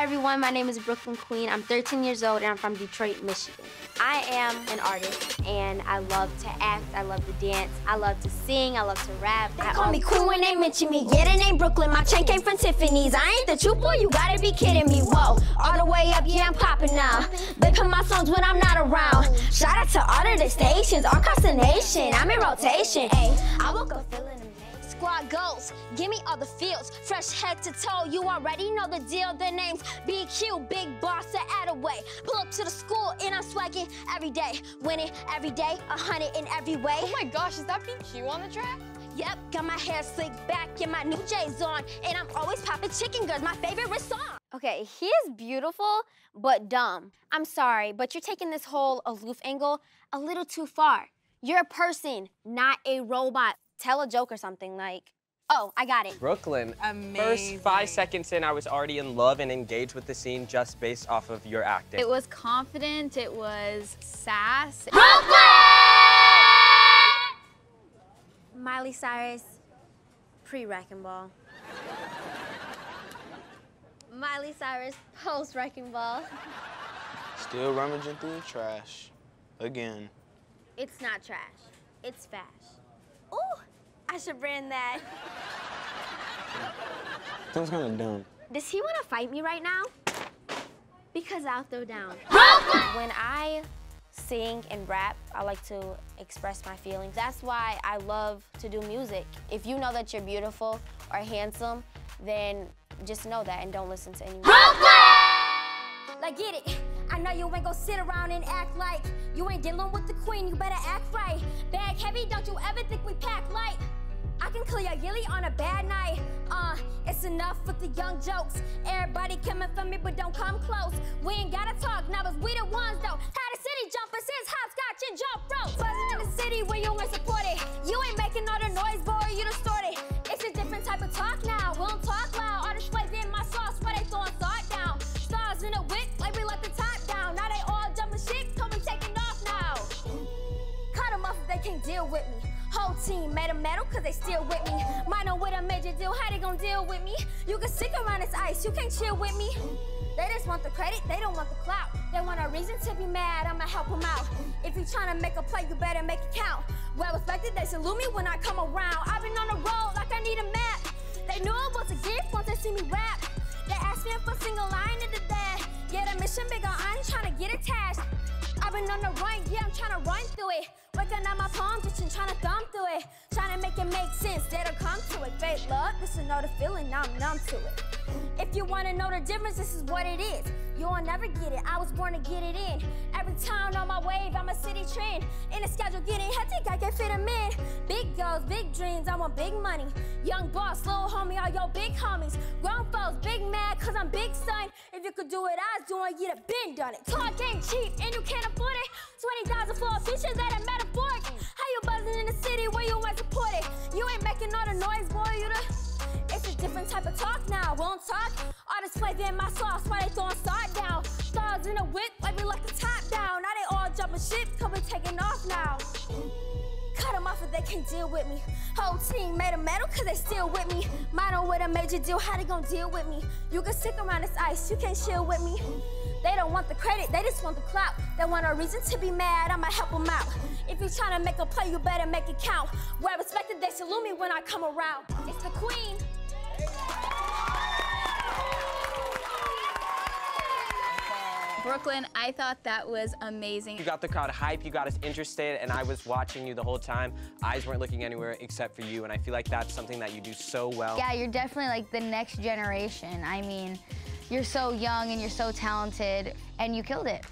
Hi everyone, my name is Brooklyn Queen. I'm 13 years old and I'm from Detroit, Michigan. I am an artist and I love to act, I love to dance, I love to sing, I love to rap. They call me Queen when they mention me. Yeah, they name Brooklyn. My chain came from Tiffany's. I ain't the truth, boy. You gotta be kidding me. Whoa, all the way up, yeah, I'm popping now. They put my songs when I'm not around. Shout out to all of the stations, all across the nation. I'm in rotation. Ayy, I woke up feeling. Squad goals, give me all the fields. Fresh head to toe, you already know the deal. The names BQ, Big Boss, the Attaway. Pull up to the school and I'm swagging every day. Winning every day, a hundred in every way. Oh my gosh, is that BQ on the track? Yep, got my hair slicked back and my new J's on. And I'm always popping chicken girls, my favorite song. Okay, he is beautiful, but dumb. I'm sorry, but you're taking this whole aloof angle a little too far. You're a person, not a robot. Tell a joke or something like, oh, I got it. Brooklyn. Amazing. First five seconds in, I was already in love and engaged with the scene just based off of your acting. It was confident, it was sass. Brooklyn! Miley Cyrus, pre-Wrecking Ball. Miley Cyrus, post-Wrecking Ball. Still rummaging through the trash. Again. It's not trash, it's fash. Ooh, I should brand that. That was kind of dumb. Does he want to fight me right now? Because I'll throw down. when I sing and rap, I like to express my feelings. That's why I love to do music. If you know that you're beautiful or handsome, then just know that and don't listen to anyone. Like, get it. I know you ain't gonna sit around and act like you ain't dealing with the queen. You better act right. Bag heavy, don't you ever think we pack light. I can clear yilly on a bad night. Uh, it's enough with the young jokes. Everybody coming for me, but don't come close. We ain't gotta talk now, but we the ones deal with me. Whole team made a medal cause they still with me. Mine know with a major deal, how they gon' deal with me? You can stick around this ice, you can't chill with me. They just want the credit, they don't want the clout. They want a reason to be mad, I'ma help them out. If you tryna make a play, you better make it count. Well respected, they salute me when I come around. I've been on the road like I need a map. They knew it was a gift once they see me rap. They asked me if a single line into that. Yeah, the mission bigger, I ain't tryna get attached. I've been on the run, yeah, I'm tryna run through it. Working on my palm, just tryna thumb through it. Trying to make it make sense, that'll come to it. Fake love, this is know the feeling, I'm numb to it. If you wanna know the difference, this is what it is. You'll never get it, I was born to get it in. Every town on my wave, I'm a city trend. In the schedule getting hectic, I can fit them in. Big goals, big dreams, I want big money. Young boss, little homie, all your big homies. Grown folks, big mad, cause I'm big son. If you could do what I was doing, you'd have been done it. Talk ain't cheap, and you can't afford it. 20,000 for a feature that metaphoric. Where you ain't supported? You ain't making all the noise, boy, you the. It's a different type of talk now. We don't talk. This flavor in my sauce, why they throwing start down? Stars in a whip, like we let the top down. Now they all jumping ship, cause we taking off now. Cut them off if they can't deal with me. Whole team made a medal cause they still with me. Mine with a major deal, how they gon' deal with me? You can stick around this ice, you can't chill with me. They don't want the credit, they just want the clout. They want a reason to be mad, I'ma help them out. If you tryna make a play, you better make it count. Well respected, they salute me when I come around. It's the queen. Brooklyn, I thought that was amazing. You got the crowd hype, you got us interested, and I was watching you the whole time. Eyes weren't looking anywhere except for you, and I feel like that's something that you do so well. Yeah, you're definitely like the next generation. I mean, you're so young and you're so talented, and you killed it.